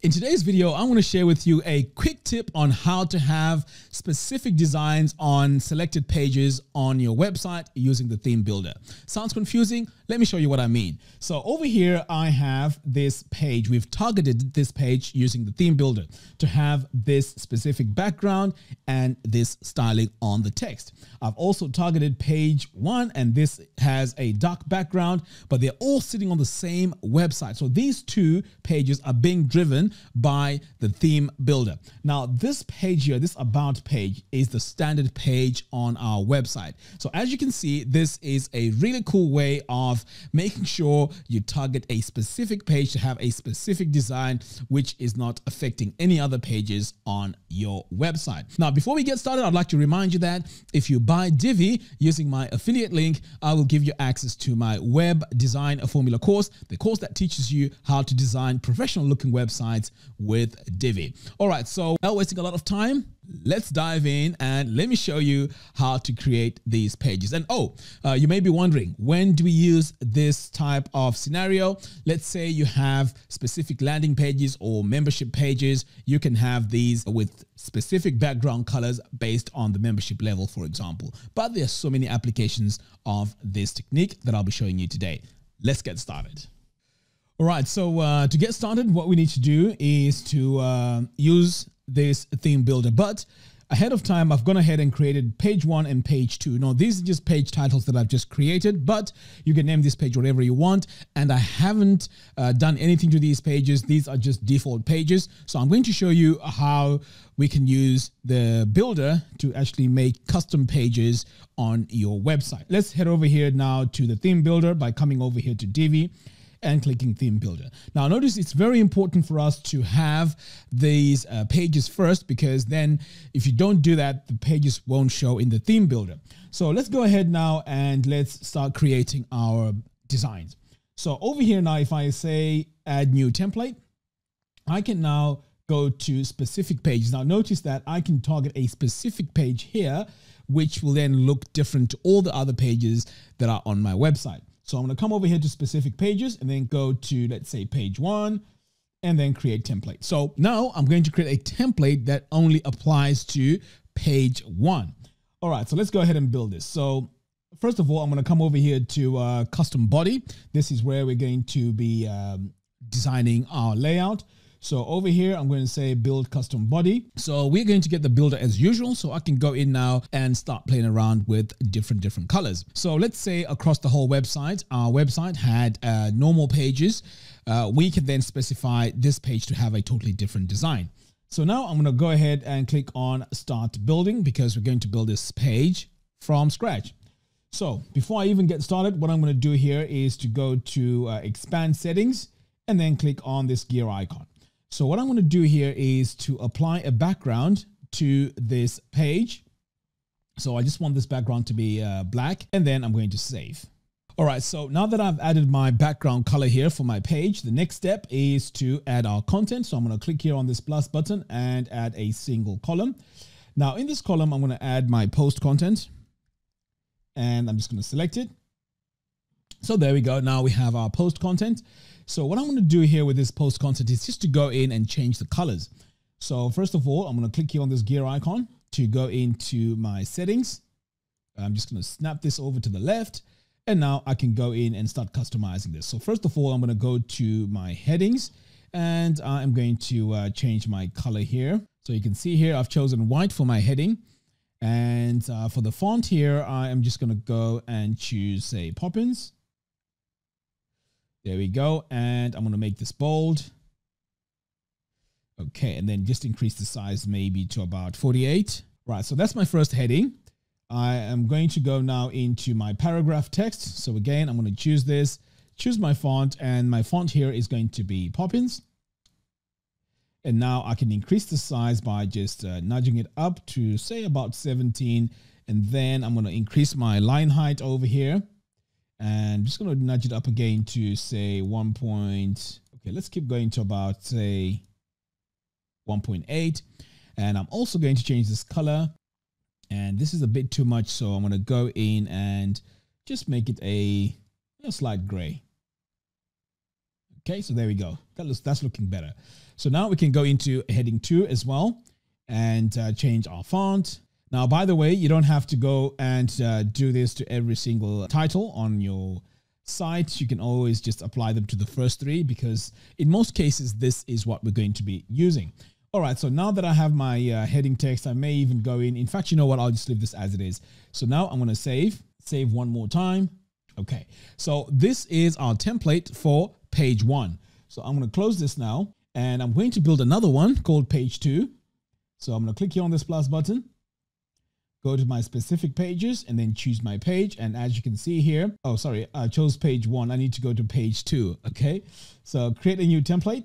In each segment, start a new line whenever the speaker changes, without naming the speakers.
In today's video, I want to share with you a quick tip on how to have specific designs on selected pages on your website using the theme builder. Sounds confusing? Let me show you what I mean. So over here, I have this page. We've targeted this page using the theme builder to have this specific background and this styling on the text. I've also targeted page one and this has a dark background, but they're all sitting on the same website. So these two pages are being driven by the theme builder. Now, this page here, this about page is the standard page on our website. So as you can see, this is a really cool way of making sure you target a specific page to have a specific design, which is not affecting any other pages on your website. Now, before we get started, I'd like to remind you that if you buy Divi using my affiliate link, I will give you access to my web design formula course, the course that teaches you how to design professional looking websites with Divi. All right, so without wasting a lot of time, let's dive in and let me show you how to create these pages. And oh, uh, you may be wondering, when do we use this type of scenario? Let's say you have specific landing pages or membership pages. You can have these with specific background colors based on the membership level, for example. But there's so many applications of this technique that I'll be showing you today. Let's get started. All right, so uh, to get started, what we need to do is to uh, use this theme builder. But ahead of time, I've gone ahead and created page one and page two. Now, these are just page titles that I've just created, but you can name this page whatever you want. And I haven't uh, done anything to these pages. These are just default pages. So I'm going to show you how we can use the builder to actually make custom pages on your website. Let's head over here now to the theme builder by coming over here to Divi and clicking theme builder. Now notice it's very important for us to have these uh, pages first because then if you don't do that, the pages won't show in the theme builder. So let's go ahead now and let's start creating our designs. So over here now, if I say add new template, I can now go to specific pages. Now notice that I can target a specific page here, which will then look different to all the other pages that are on my website. So I'm going to come over here to specific pages and then go to, let's say, page one and then create template. So now I'm going to create a template that only applies to page one. All right, so let's go ahead and build this. So first of all, I'm going to come over here to uh, custom body. This is where we're going to be um, designing our layout. So over here, I'm going to say build custom body. So we're going to get the builder as usual. So I can go in now and start playing around with different, different colors. So let's say across the whole website, our website had uh, normal pages. Uh, we can then specify this page to have a totally different design. So now I'm going to go ahead and click on start building because we're going to build this page from scratch. So before I even get started, what I'm going to do here is to go to uh, expand settings and then click on this gear icon. So what I'm going to do here is to apply a background to this page. So I just want this background to be uh, black and then I'm going to save. All right, so now that I've added my background color here for my page, the next step is to add our content. So I'm going to click here on this plus button and add a single column. Now in this column, I'm going to add my post content and I'm just going to select it. So there we go. Now we have our post content. So what I'm going to do here with this post content is just to go in and change the colors. So first of all, I'm going to click here on this gear icon to go into my settings. I'm just going to snap this over to the left. And now I can go in and start customizing this. So first of all, I'm going to go to my headings and I'm going to uh, change my color here. So you can see here, I've chosen white for my heading. And uh, for the font here, I am just going to go and choose say Poppins. There we go. And I'm going to make this bold. Okay, and then just increase the size maybe to about 48. Right, so that's my first heading. I am going to go now into my paragraph text. So again, I'm going to choose this, choose my font, and my font here is going to be Poppins. And now I can increase the size by just uh, nudging it up to say about 17. And then I'm going to increase my line height over here and I'm just going to nudge it up again to say 1 point. Okay, let's keep going to about say 1.8. And I'm also going to change this color. And this is a bit too much, so I'm going to go in and just make it a, a slight gray. Okay, so there we go. That looks that's looking better. So now we can go into heading two as well and uh, change our font. Now, by the way, you don't have to go and uh, do this to every single title on your site. You can always just apply them to the first three because in most cases, this is what we're going to be using. All right, so now that I have my uh, heading text, I may even go in. In fact, you know what? I'll just leave this as it is. So now I'm going to save, save one more time. Okay, so this is our template for page one. So I'm going to close this now and I'm going to build another one called page two. So I'm going to click here on this plus button, go to my specific pages and then choose my page. And as you can see here, oh, sorry, I chose page one. I need to go to page two. Okay. So create a new template.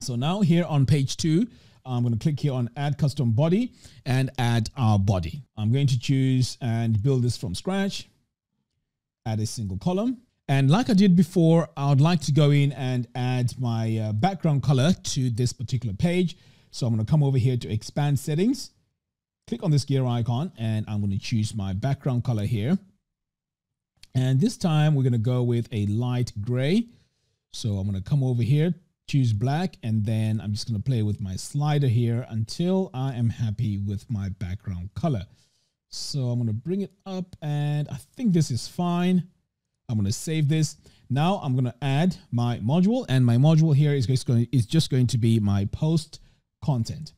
So now here on page two, I'm going to click here on add custom body and add our body. I'm going to choose and build this from scratch, add a single column. And like I did before, I would like to go in and add my uh, background color to this particular page. So I'm going to come over here to expand settings, click on this gear icon, and I'm going to choose my background color here. And this time we're going to go with a light gray. So I'm going to come over here, choose black, and then I'm just going to play with my slider here until I am happy with my background color. So I'm going to bring it up and I think this is fine. I'm going to save this. Now I'm going to add my module and my module here is just going, is just going to be my post content.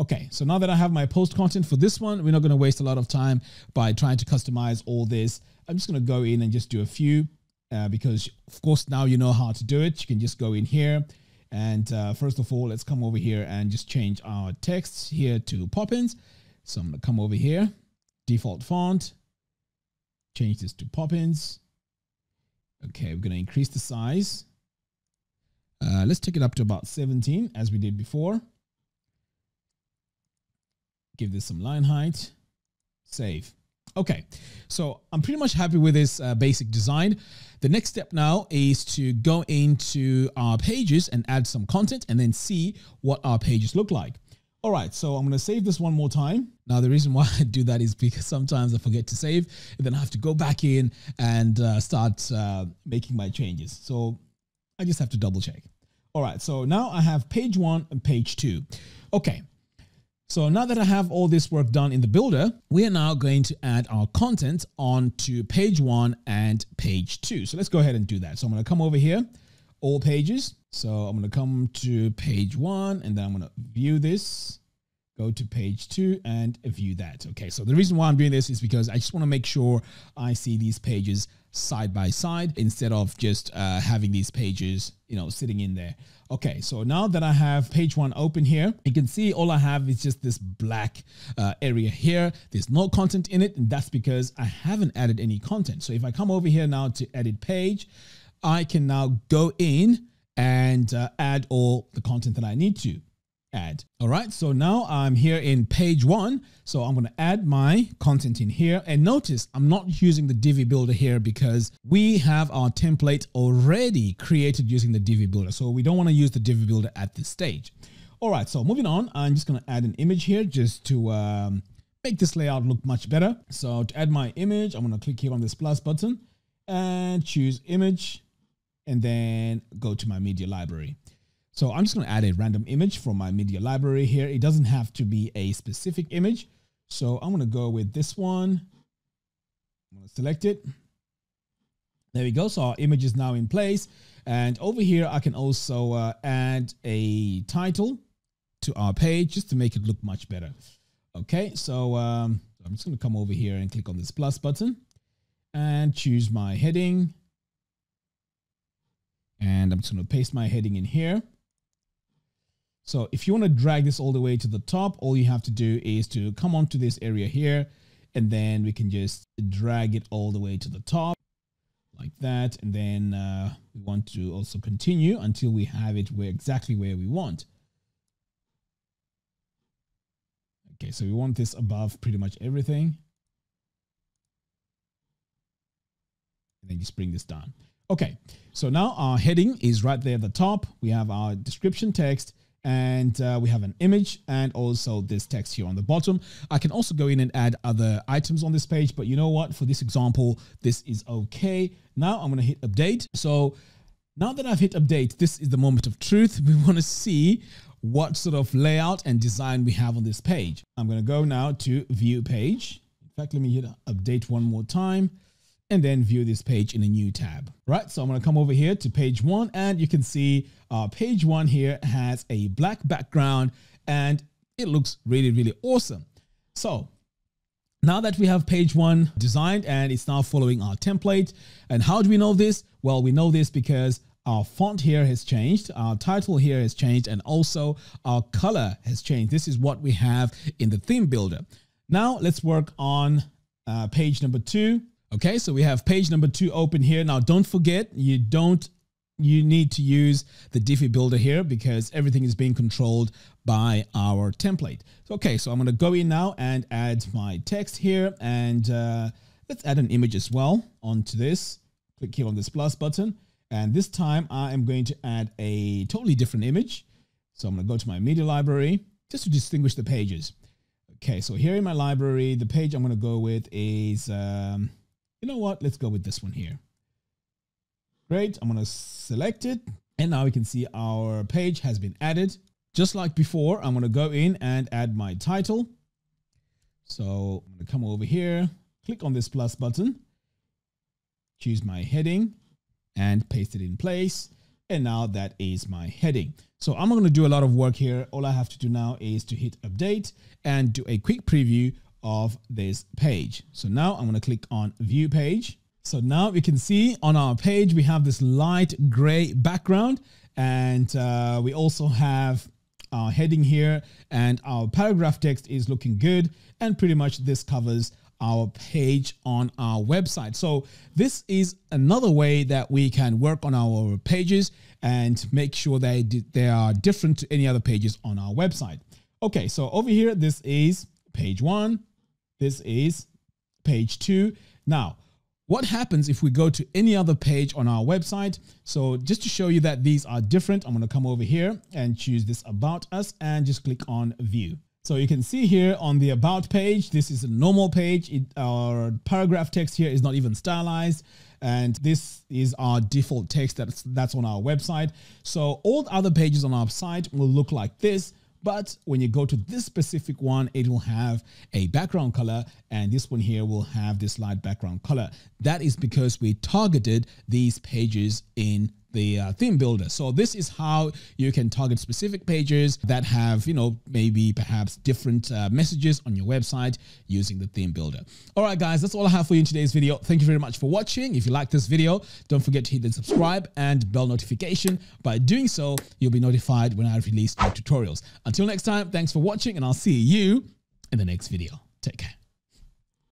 Okay, so now that I have my post content for this one, we're not going to waste a lot of time by trying to customize all this. I'm just going to go in and just do a few uh, because of course now you know how to do it. You can just go in here and uh, first of all, let's come over here and just change our text here to Poppins. So I'm going to come over here, default font, change this to Poppins. Okay, we're going to increase the size. Uh, let's take it up to about 17 as we did before. Give this some line height. Save. Okay, so I'm pretty much happy with this uh, basic design. The next step now is to go into our pages and add some content and then see what our pages look like. All right, so I'm going to save this one more time. Now, the reason why I do that is because sometimes I forget to save and then I have to go back in and uh, start uh, making my changes. So I just have to double check. All right, so now I have page one and page two. Okay, so now that I have all this work done in the builder, we are now going to add our content onto page one and page two. So let's go ahead and do that. So I'm going to come over here, all pages, so I'm going to come to page one and then I'm going to view this, go to page two and view that. Okay, so the reason why I'm doing this is because I just want to make sure I see these pages side by side instead of just uh, having these pages, you know, sitting in there. Okay, so now that I have page one open here, you can see all I have is just this black uh, area here. There's no content in it, and that's because I haven't added any content. So if I come over here now to edit page, I can now go in and uh, add all the content that I need to add. All right, so now I'm here in page one. So I'm going to add my content in here. And notice I'm not using the Divi Builder here because we have our template already created using the Divi Builder. So we don't want to use the Divi Builder at this stage. All right, so moving on, I'm just going to add an image here just to um, make this layout look much better. So to add my image, I'm going to click here on this plus button and choose image and then go to my media library. So I'm just going to add a random image from my media library here. It doesn't have to be a specific image. So I'm going to go with this one. I'm going to select it. There we go. So our image is now in place. And over here, I can also uh, add a title to our page just to make it look much better. Okay, so um, I'm just going to come over here and click on this plus button and choose my heading. And I'm just going to paste my heading in here. So if you want to drag this all the way to the top, all you have to do is to come onto this area here, and then we can just drag it all the way to the top like that. And then uh, we want to also continue until we have it where exactly where we want. Okay, so we want this above pretty much everything. And then just bring this down. Okay, so now our heading is right there at the top. We have our description text and uh, we have an image and also this text here on the bottom. I can also go in and add other items on this page, but you know what? For this example, this is okay. Now I'm going to hit update. So Now that I've hit update, this is the moment of truth. We want to see what sort of layout and design we have on this page. I'm going to go now to view page. In fact, let me hit update one more time and then view this page in a new tab. Right, so I'm to come over here to page one and you can see uh, page one here has a black background and it looks really, really awesome. So now that we have page one designed and it's now following our template. And how do we know this? Well, we know this because our font here has changed, our title here has changed, and also our color has changed. This is what we have in the theme builder. Now let's work on uh, page number two. Okay, so we have page number two open here. Now don't forget, you don't you need to use the Divi builder here because everything is being controlled by our template. So, okay, so I'm going to go in now and add my text here and uh, let's add an image as well onto this. Click here on this plus button. And this time I am going to add a totally different image. So I'm going to go to my media library just to distinguish the pages. Okay, so here in my library, the page I'm going to go with is, um, you know what? Let's go with this one here. Great. I'm going to select it. And now we can see our page has been added. Just like before, I'm going to go in and add my title. So I'm going to come over here, click on this plus button, choose my heading and paste it in place. And now that is my heading. So I'm going to do a lot of work here. All I have to do now is to hit update and do a quick preview of this page. So now I'm going to click on view page so now we can see on our page, we have this light gray background and uh, we also have our heading here and our paragraph text is looking good. And pretty much this covers our page on our website. So this is another way that we can work on our pages and make sure they, they are different to any other pages on our website. Okay, so over here, this is page one. This is page two. Now, what happens if we go to any other page on our website? So just to show you that these are different, I'm going to come over here and choose this about us and just click on view. So you can see here on the about page, this is a normal page. It, our paragraph text here is not even stylized. And this is our default text that's, that's on our website. So all other pages on our site will look like this. But when you go to this specific one, it will have a background color and this one here will have this light background color. That is because we targeted these pages in the uh, theme builder. So this is how you can target specific pages that have, you know, maybe perhaps different uh, messages on your website using the theme builder. All right, guys, that's all I have for you in today's video. Thank you very much for watching. If you like this video, don't forget to hit the subscribe and bell notification. By doing so, you'll be notified when I release new tutorials. Until next time, thanks for watching and I'll see you in the next video.